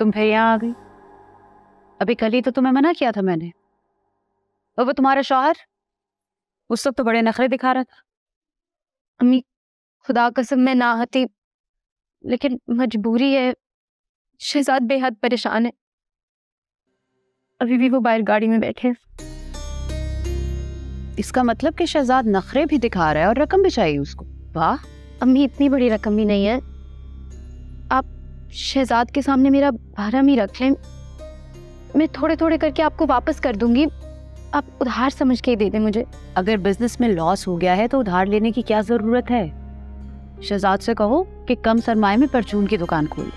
तुम फिर यहाँ आ गई। अभी कल ही तो तुम्हें मना किया था मैंने। और वो तुम्हारा शौहर? उस वक्त तो बड़े नखरे दिखा रहा था। अम्मी खुदा कसम मैं ना आती लेकिन मजबूरी है। शहजाद बेहद परेशान है। अभी भी वो बाहर गाड़ी में बैठे हैं। इसका मतलब कि शहजाद नखरे भी दिखा रहा है और रकम भी चाहिए उसको। वाह। अम्मी इतनी बड़ी रकम भी नहीं है। शहजाद के सामने मेरा भारम ही रख लें। मैं थोड़े थोड़े करके आपको वापस कर दूँगी। आप उधार समझ के ही दे दें मुझे। अगर बिज़नेस में लॉस हो गया है तो उधार लेने की क्या ज़रूरत है? शहजाद से कहो कि कम सरमाए में परचून की दुकान खोल।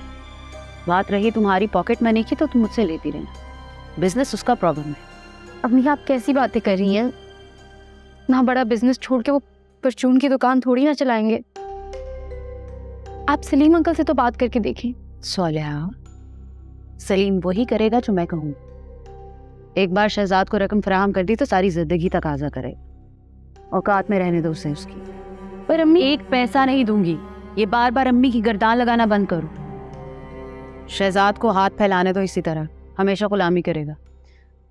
बात रही तुम्हारी पॉकेट मनी की तो तुम मुझसे लेती रहना। बिज़नेस उसका प्रॉब्लम है। अम्मी आप कैसी बातें कर रही हैं? ना बड़ा बिज़नेस छोड़ के वो परचून की दुकान थोड़ी ना चलाएँगे। आप सलीम अंकल से तो बात करके देखें। सोलिया सलीम वही करेगा जो मैं कहूँ। एक बार शहजाद को रकम फराहम कर दी तो सारी ज़िंदगी तकाजा करे। औकात में रहने दो उसे उसकी। पर अम्मी, एक पैसा नहीं दूँगी। ये बार बार अम्मी की गर्दान लगाना बंद करो। शहजाद को हाथ फैलाने दो इसी तरह। हमेशा गुलामी करेगा।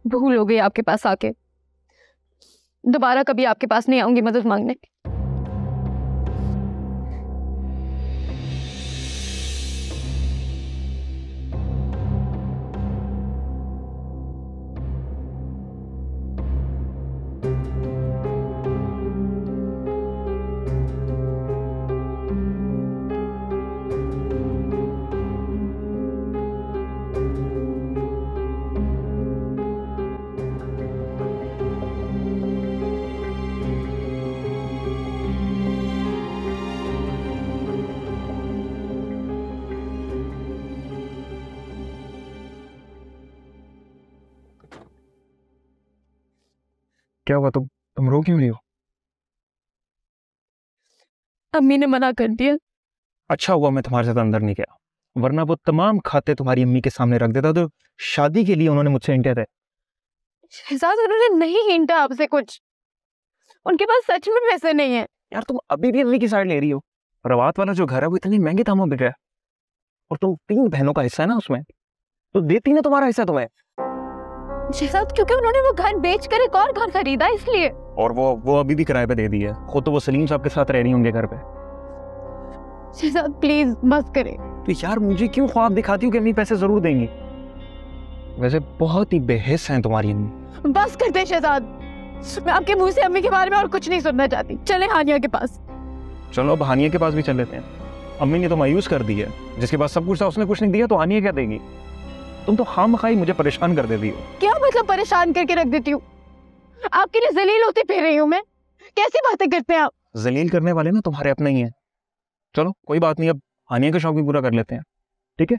भूल हो गई आपके पास आके। दोबारा कभी आपके पास नहीं आऊँगी मदद मांगने। क्या हुआ? तुम तुम रो क्यों रही हो? अम्मी ने मना कर दिया। अच्छा हुआ मैं तुम्हारे साथ अंदर नहीं गया। वरना वो तमाम खाते तुम्हारी अम्मी के सामने रख देता तो शादी के लिए उन्होंने मुझसे इंटे थे शहजाद उन्होंने नहीं हिंटा आपसे कुछ। उनके पास सच में पैसे नहीं है। यार तुम अभी भी अम्मी की साइड ले रही हो। रवात वाला जो घर है वो इतने महँगे दामों बिक रहा है और तुम तीन बहनों का हिस्सा है ना उसमें? तो देती ना तुम्हारा हिस्सा तुम्हें। शहजाद क्योंकि उन्होंने वो घर बेच कर एक और घर खरीदा इसलिए। और वो वो अभी भी किराए पे दे दी है। खुद तो वो सलीम साहब के साथ रह रही होंगे घर पे। शहजाद प्लीज़ बस करें। तो यार मुझे क्यों ख्वाब दिखाती हो कि अम्मी पैसे ज़रूर देंगी? वैसे बहुत ही बेहिस हैं तुम्हारी अम्मी बस कर दे शहजाद। मैं आपके मुँह से अम्मी के बारे में और कुछ नहीं सुनना चाहती। चले हानिया के पास। चलो अब हानिया के पास भी चल लेते हैं। अम्मी ने तो मायूस कर दी है। जिसके पास सब कुछ था उसने कुछ नहीं दिया तो हानिया क्या देगी? तुम तो खाम खाई मुझे परेशान कर देती हो। क्या मतलब परेशान करके रख देती हूँ? आपके लिए जलील होती फिर रही हूँ मैं। कैसी बातें करते हैं आप? जलील करने वाले ना तुम्हारे अपने ही हैं। चलो कोई बात नहीं अब हानिया का शौक भी पूरा कर लेते हैं। ठीक है?